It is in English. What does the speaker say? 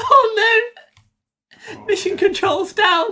Oh no! Mission control's down.